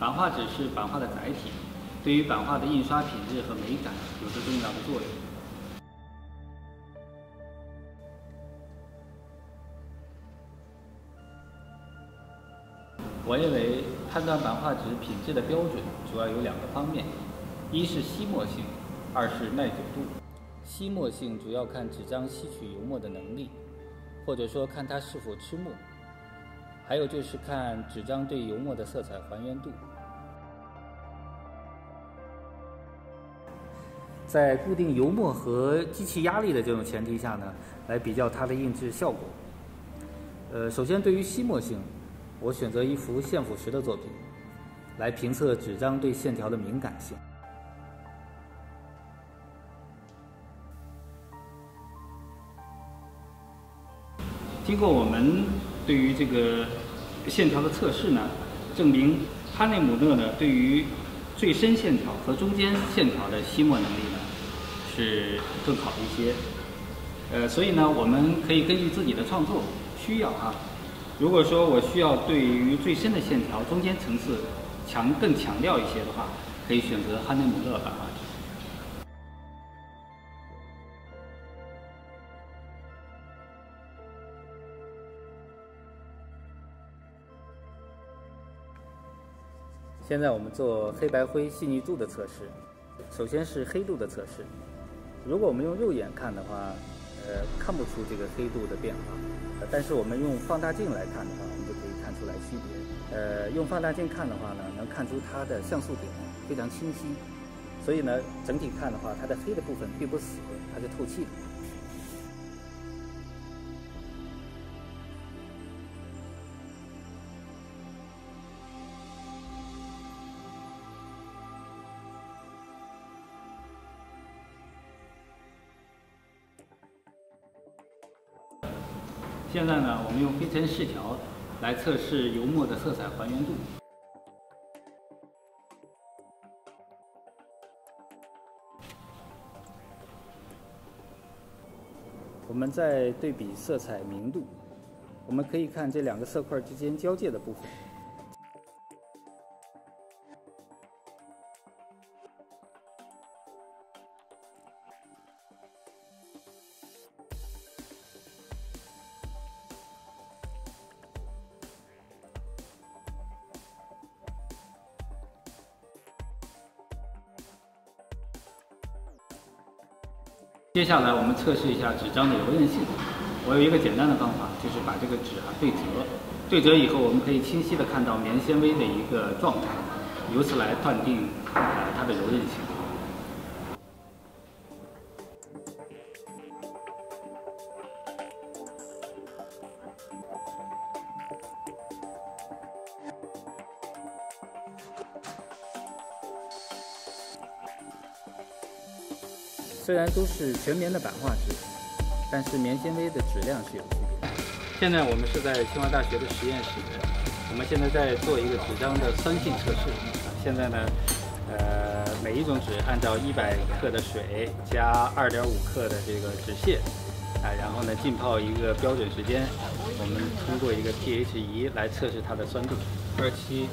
版画纸是版画的载体，对于版画的印刷品质和美感有着重要的作用。我认为判断版画纸品质的标准主要有两个方面，一是吸墨性，二是耐久度。吸墨性主要看纸张吸取油墨的能力，或者说看它是否吃墨。还有就是看纸张对油墨的色彩还原度。在固定油墨和机器压力的这种前提下呢，来比较它的印制效果。呃，首先对于吸墨性。我选择一幅线辅石的作品，来评测纸张对线条的敏感性。经过我们对于这个线条的测试呢，证明哈内姆勒呢对于最深线条和中间线条的吸墨能力呢是更好一些。呃，所以呢，我们可以根据自己的创作需要啊。如果说我需要对于最深的线条、中间层次强更强调一些的话，可以选择哈内姆勒版画纸。现在我们做黑白灰细腻度的测试，首先是黑度的测试。如果我们用肉眼看的话，呃，看不出这个黑度的变化。但是我们用放大镜来看的话，我们就可以看出来区别。呃，用放大镜看的话呢，能看出它的像素点非常清晰，所以呢，整体看的话，它的黑的部分并不死，它是透气的。现在呢，我们用飞尘试条来测试油墨的色彩还原度。我们再对比色彩明度，我们可以看这两个色块之间交界的部分。接下来我们测试一下纸张的柔韧性。我有一个简单的方法，就是把这个纸啊对折，对折以后，我们可以清晰的看到棉纤维的一个状态，由此来断定呃它的柔韧性。虽然都是全棉的版画纸，但是棉纤维的质量是有区别的。现在我们是在清华大学的实验室，我们现在在做一个纸张的酸性测试。现在呢，呃，每一种纸按照一百克的水加二点五克的这个纸屑，啊，然后呢浸泡一个标准时间，我们通过一个 pH 仪来测试它的酸度。二七。